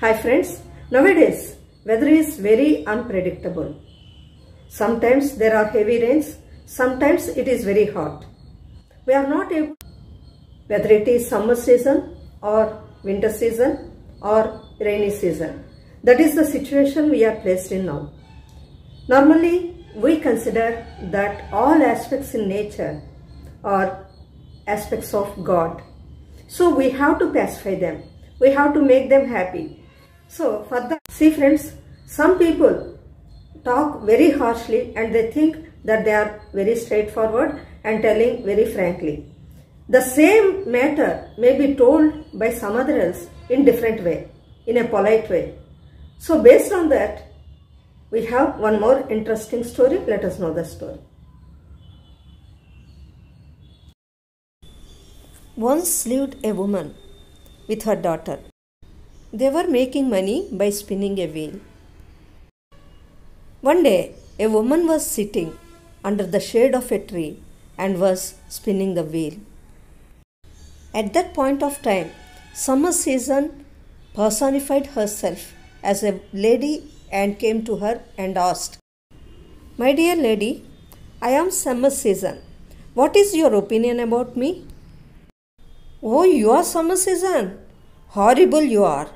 Hi friends, nowadays weather is very unpredictable. Sometimes there are heavy rains, sometimes it is very hot. We are not able, whether it is summer season or winter season or rainy season. That is the situation we are placed in now. Normally, we consider that all aspects in nature are aspects of God. So we have to pacify them. We have to make them happy. So for that, see friends, some people talk very harshly and they think that they are very straightforward and telling very frankly. The same matter may be told by some other else in different way, in a polite way. So based on that, we have one more interesting story. Let us know the story. Once lived a woman with her daughter. They were making money by spinning a wheel. One day, a woman was sitting under the shade of a tree and was spinning the wheel. At that point of time, summer season personified herself as a lady and came to her and asked, My dear lady, I am summer season. What is your opinion about me? Oh, you are summer season. Horrible you are.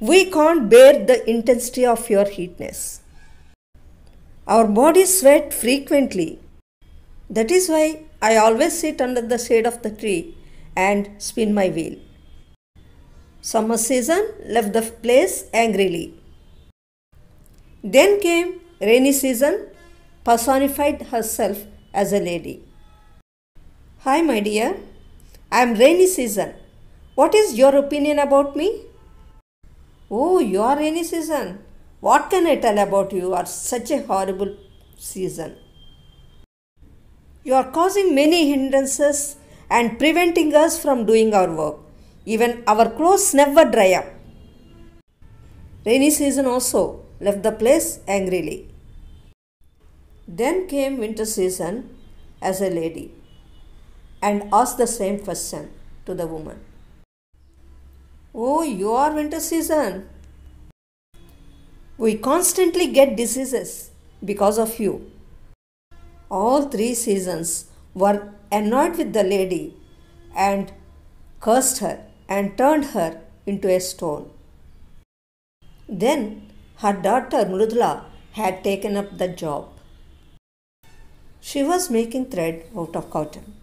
We can't bear the intensity of your heatness. Our bodies sweat frequently. That is why I always sit under the shade of the tree and spin my wheel. Summer season left the place angrily. Then came rainy season, personified herself as a lady. Hi, my dear. I am rainy season. What is your opinion about me? Oh, you are rainy season. What can I tell about you? You are such a horrible season. You are causing many hindrances and preventing us from doing our work. Even our clothes never dry up. Rainy season also left the place angrily. Then came winter season as a lady and asked the same question to the woman. Oh, you're winter season. We constantly get diseases because of you. All three seasons were annoyed with the lady and cursed her and turned her into a stone. Then her daughter Mrudula had taken up the job. She was making thread out of cotton.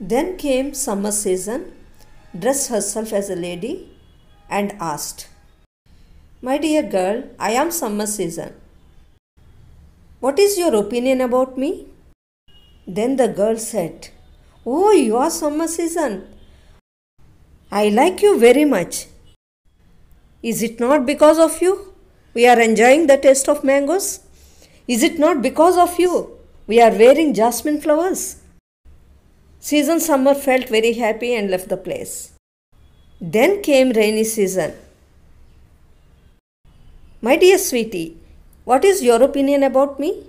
Then came summer season, dressed herself as a lady, and asked, My dear girl, I am summer season. What is your opinion about me? Then the girl said, Oh, you are summer season. I like you very much. Is it not because of you we are enjoying the taste of mangoes? Is it not because of you we are wearing jasmine flowers? Season summer felt very happy and left the place. Then came rainy season. My dear sweetie, what is your opinion about me?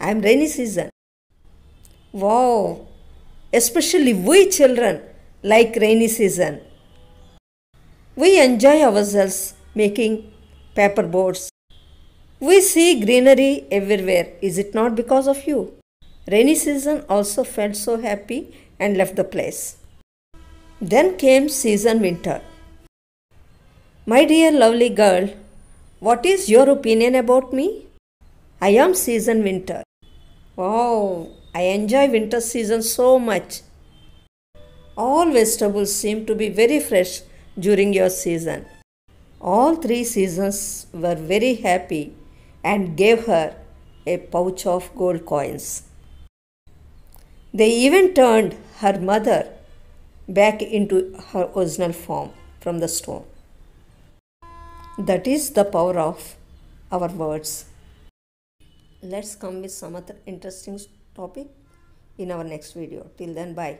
I am rainy season. Wow, especially we children like rainy season. We enjoy ourselves making paper boards. We see greenery everywhere. Is it not because of you? Rainy season also felt so happy and left the place. Then came season winter. My dear lovely girl, what is your opinion about me? I am season winter. Wow, I enjoy winter season so much. All vegetables seem to be very fresh during your season. All three seasons were very happy and gave her a pouch of gold coins. They even turned her mother back into her original form from the stone. That is the power of our words. Let's come with some other interesting topic in our next video. Till then, bye.